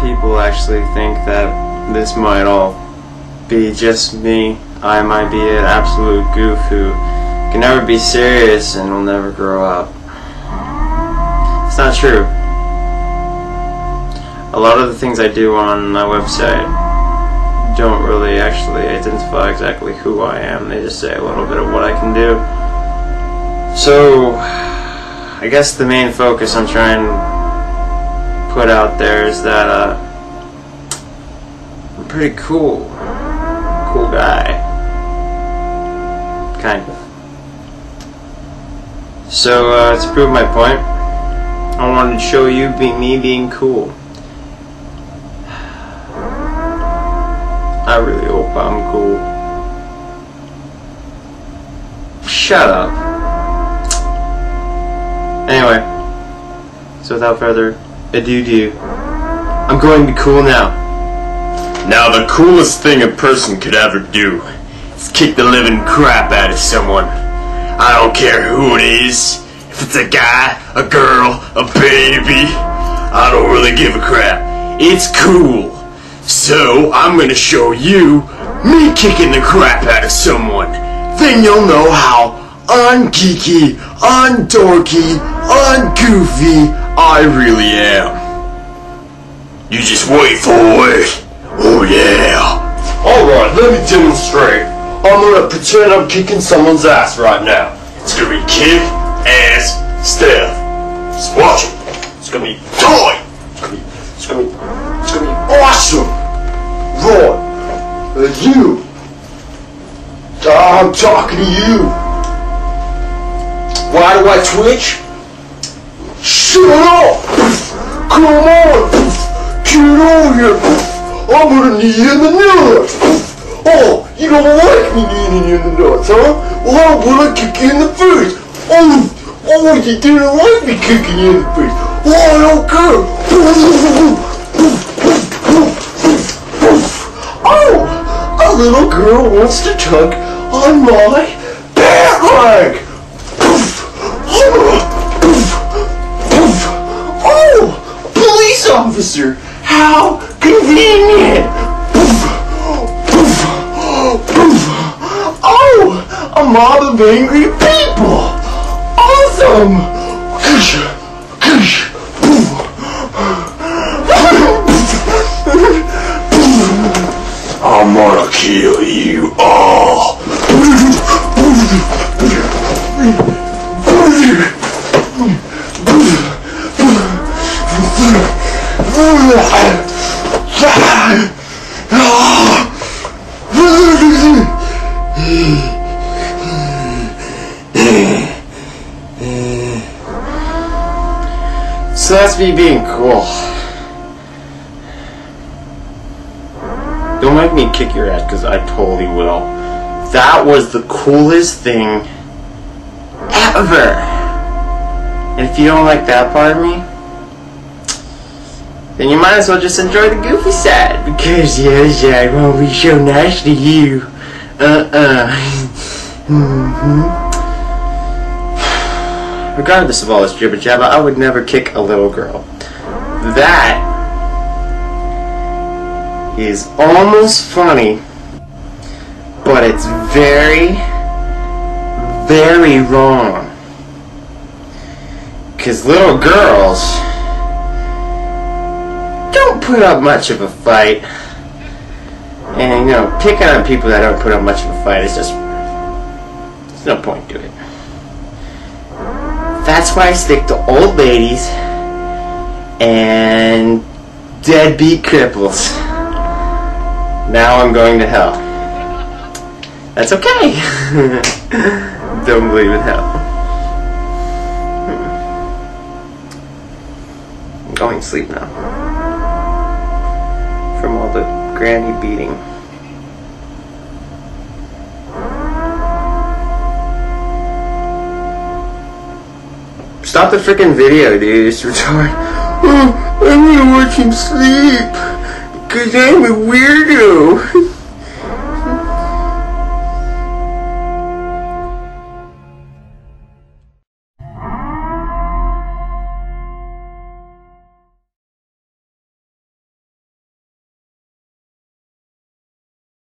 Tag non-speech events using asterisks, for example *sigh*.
people actually think that this might all be just me. I might be an absolute goof who can never be serious and will never grow up. It's not true. A lot of the things I do on my website don't really actually identify exactly who I am. They just say a little bit of what I can do. So, I guess the main focus I'm trying put out there is that uh, I'm pretty cool. Cool guy. Kind of. So, uh, to prove my point, I wanted to show you be me being cool. I really hope I'm cool. Shut up. Anyway, so without further ado, do I'm going to be cool now. Now, the coolest thing a person could ever do is kick the living crap out of someone. I don't care who it is. If it's a guy, a girl, a baby, I don't really give a crap. It's cool. So, I'm gonna show you me kicking the crap out of someone. Then you'll know how ungeeky, undorky, ungoofy I really am. You just wait for it. Oh yeah. Alright, let me demonstrate. I'm gonna pretend I'm kicking someone's ass right now. It's gonna be kick, ass, stuff. Just watch it. It's gonna be toy. It's gonna be, it's gonna be, it's gonna be awesome. Roy, uh, you. I'm talking to you. Why do I twitch? Shut up! Come on! Get over here! I'm gonna knee you in the nuts! Oh, you don't like me kneeing you in the nuts, huh? Well, I'm gonna kick you in the face! Oh, oh, you didn't like me kicking you in the face! Oh, I don't care! Oh, a little girl wants to tug on my pant leg! Officer! How convenient! Oh, a mob of angry people! Awesome! I'm gonna kill you all! *laughs* So that's me being cool. Don't make me kick your ass because I totally will. That was the coolest thing ever. And if you don't like that part of me, then you might as well just enjoy the goofy side because the other side won't be so nice to you. Uh-uh. mm-hmm. Regardless of all this jibber jabber, I would never kick a little girl. That is almost funny, but it's very, very wrong. Because little girls put up much of a fight. And, you know, picking on people that don't put up much of a fight is just, there's no point to it. That's why I stick to old ladies and deadbeat cripples. Now I'm going to hell. That's okay. *laughs* Don't believe in hell. I'm going to sleep now. Granny beating. Stop the freaking video, dude. It's retarded. Oh, I'm gonna watch him sleep. Cause I'm a weirdo. *laughs*